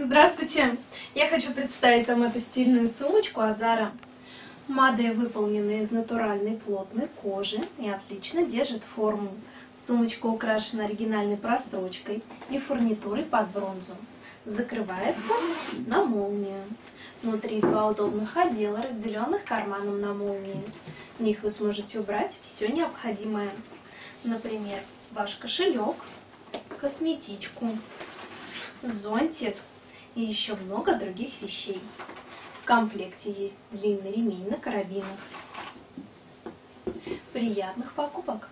Здравствуйте! Я хочу представить вам эту стильную сумочку Азара. Мадая выполнена из натуральной плотной кожи и отлично держит форму. Сумочка украшена оригинальной прострочкой и фурнитурой под бронзу. Закрывается на молнию. Внутри два удобных отдела, разделенных карманом на молнии. В них вы сможете убрать все необходимое. Например, ваш кошелек, косметичку, зонтик и еще много других вещей. В комплекте есть длинный ремень на карабинах. Приятных покупок!